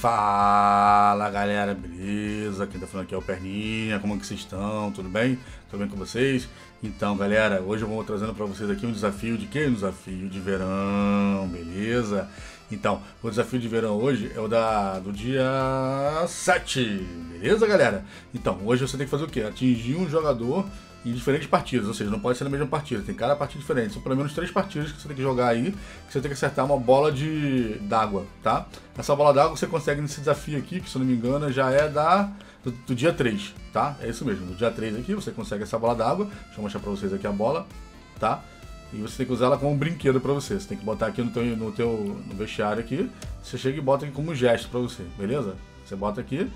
Fala galera, beleza? Quem tá falando aqui é o Perninha, como é que vocês estão? Tudo bem? Tudo bem com vocês? Então galera, hoje eu vou trazendo para vocês aqui um desafio de que? Um desafio de verão, beleza? Então, o desafio de verão hoje é o da, do dia 7, beleza galera? Então, hoje você tem que fazer o quê? Atingir um jogador em diferentes partidas, ou seja, não pode ser na mesma partida, tem cada partida diferente. São pelo menos três partidas que você tem que jogar aí, que você tem que acertar uma bola de d'água, tá? Essa bola d'água você consegue nesse desafio aqui, que se eu não me engano já é da do, do, dia 3, tá? É isso mesmo, do dia 3 aqui você consegue essa bola d'água. Deixa eu mostrar pra vocês aqui a bola, tá? E você tem que usar ela como um brinquedo pra você. Você tem que botar aqui no teu, no teu no vestiário aqui. Você chega e bota aqui como gesto pra você, beleza? Você bota aqui,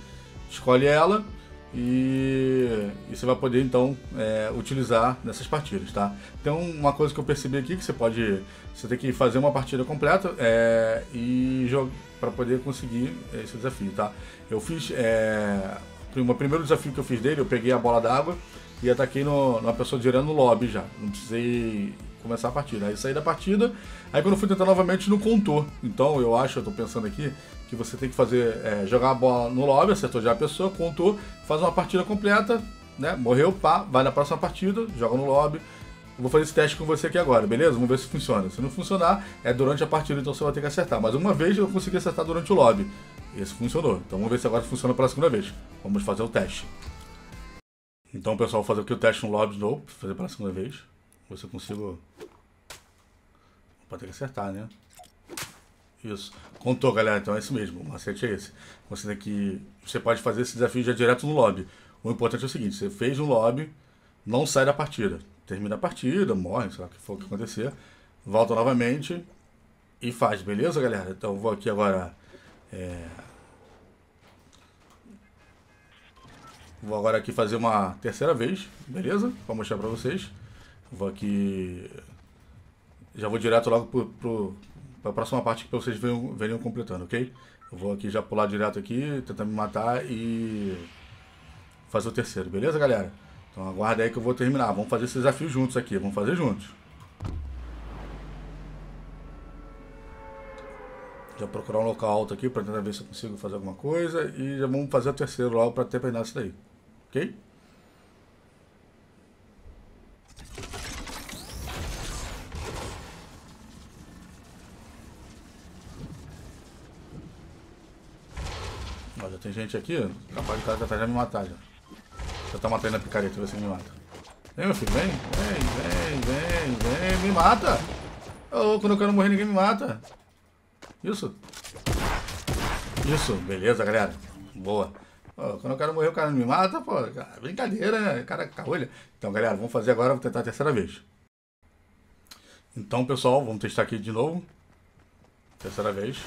escolhe ela e, e você vai poder então é, utilizar nessas partidas, tá? Então uma coisa que eu percebi aqui que você pode, você tem que fazer uma partida completa é, e para poder conseguir esse desafio, tá? Eu fiz é, o primeiro desafio que eu fiz dele, eu peguei a bola d'água e ataquei no, numa pessoa direto no lobby já. Não precisei começar a partida. Aí saí da partida, aí quando eu fui tentar novamente não contou. Então eu acho, eu tô pensando aqui, que você tem que fazer, é, jogar a bola no lobby, acertou já a pessoa, contou, faz uma partida completa, né? Morreu, pá, vai na próxima partida, joga no lobby. Vou fazer esse teste com você aqui agora, beleza? Vamos ver se funciona. Se não funcionar, é durante a partida, então você vai ter que acertar. Mas uma vez eu consegui acertar durante o lobby. Esse funcionou. Então vamos ver se agora funciona pela segunda vez. Vamos fazer o teste. Então, pessoal, vou fazer aqui o teste no lobby de novo, fazer pela segunda vez. Ver se eu consigo. Pode ter que acertar, né? Isso. Contou, galera. Então é isso mesmo. O macete é esse. Você tem que. Você pode fazer esse desafio já direto no lobby. O importante é o seguinte: você fez no lobby, não sai da partida. Termina a partida, morre, sei lá o que for que acontecer. Volta novamente e faz, beleza, galera? Então vou aqui agora. É... Vou agora aqui fazer uma terceira vez, beleza? Para mostrar para vocês. Vou aqui. Já vou direto logo para a próxima parte que vocês venham, venham completando, ok? Eu vou aqui já pular direto aqui, tentar me matar e fazer o terceiro, beleza, galera? Então aguarda aí que eu vou terminar. Vamos fazer esse desafio juntos aqui, vamos fazer juntos. Já procurar um local alto aqui para tentar ver se eu consigo fazer alguma coisa e já vamos fazer o terceiro logo para terminar isso daí, ok? Tem gente aqui, capaz de cara já me matar já. Já tá matando a picareta, ver se me mata. Vem, meu filho, vem, vem, vem, vem, vem, me mata! Oh, quando eu quero morrer, ninguém me mata. Isso. Isso, beleza, galera. Boa. Oh, quando eu quero morrer, o cara não me mata, pô. Brincadeira, né? Cara, caolha. Então, galera, vamos fazer agora, vou tentar a terceira vez. Então, pessoal, vamos testar aqui de novo. Terceira vez.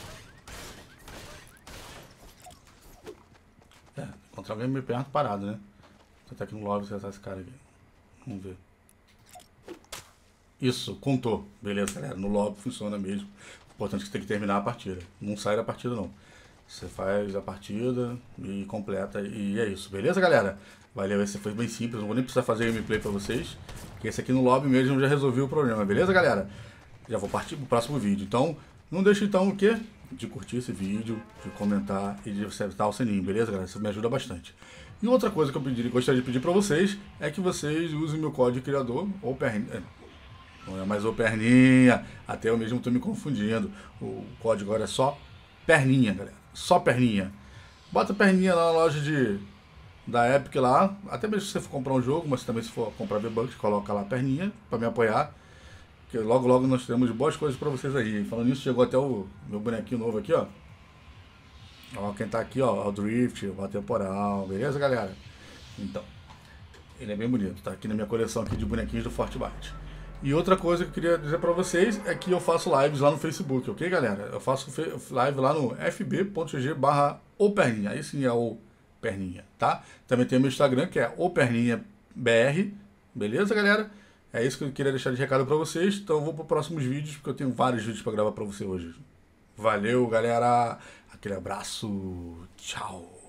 Encontrar alguém meio perto parado, né? Vou tentar aqui no lobby acertar esse cara aqui. Vamos ver. Isso, contou. Beleza, galera. No lobby funciona mesmo. O importante é que tem que terminar a partida. Não sai da partida, não. Você faz a partida e completa. E é isso. Beleza, galera? Valeu, esse foi bem simples. Não vou nem precisar fazer gameplay pra vocês. Porque esse aqui no lobby mesmo já resolveu o problema. Beleza, galera? Já vou partir pro próximo vídeo. Então, não deixe então o quê? de curtir esse vídeo, de comentar e de acertar o sininho, beleza, galera? Isso me ajuda bastante. E outra coisa que eu pediria, gostaria de pedir para vocês é que vocês usem meu código criador, ou perninha, é, não é mais o perninha, até eu mesmo estou me confundindo. O código agora é só perninha, galera. Só perninha. Bota perninha lá na loja de da Epic lá, até mesmo se você for comprar um jogo, mas também se for comprar V-Bucks, coloca lá perninha para me apoiar que logo logo nós teremos boas coisas para vocês aí. Falando nisso, chegou até o meu bonequinho novo aqui, ó. Ó, quem tá aqui, ó, o Drift, o Temporal, beleza, galera? Então, ele é bem bonito, tá aqui na minha coleção aqui de bonequinhos do Fortnite. E outra coisa que eu queria dizer para vocês é que eu faço lives lá no Facebook, ok, galera? Eu faço live lá no fb.gg barra perninha, aí sim é o perninha, tá? Também tem meu Instagram que é o perninha br, beleza, galera? É isso que eu queria deixar de recado para vocês. Então eu vou para próximos vídeos, porque eu tenho vários vídeos para gravar para você hoje. Valeu, galera. Aquele abraço. Tchau.